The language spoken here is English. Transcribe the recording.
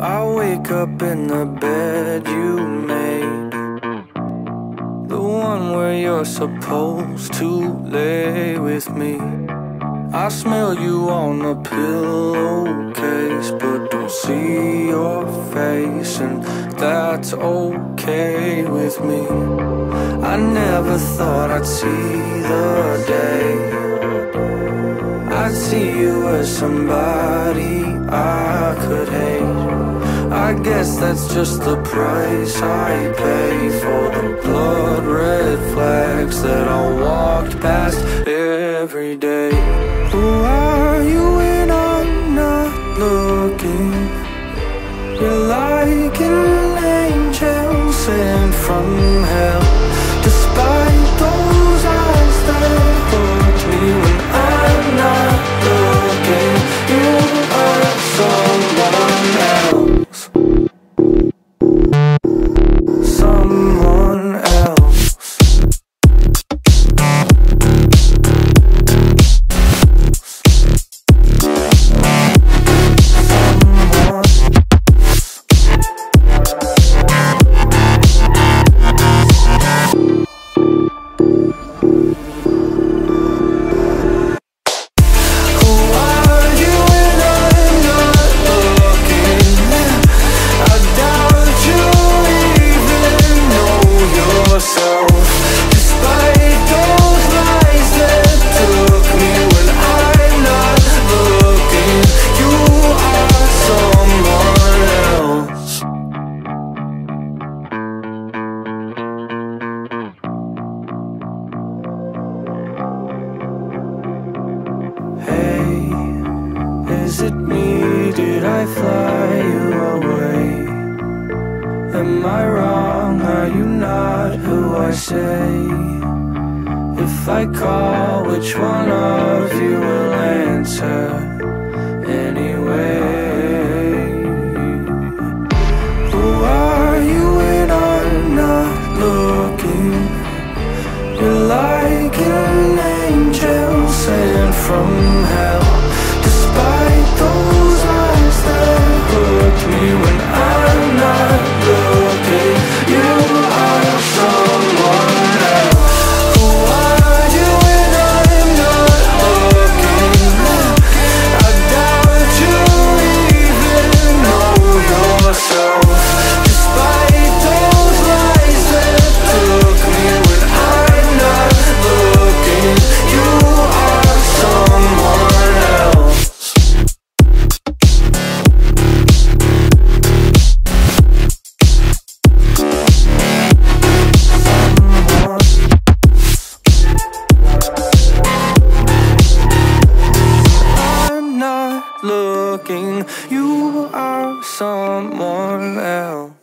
I wake up in the bed you made. The one where you're supposed to lay with me. I smell you on the pillowcase But don't see your face And that's okay with me. I never thought I'd see the day. I'd see you as somebody I could hate I guess that's just the price I pay For the blood red flags that I walked past every day Who are you when I'm not looking? You're like an angel sent from hell is it me? Did I fly you away? Am I wrong? Are you not who I say? If I call, which one of you will answer anyway? Who are you when I'm not looking? You're like an angel sent from hell someone else.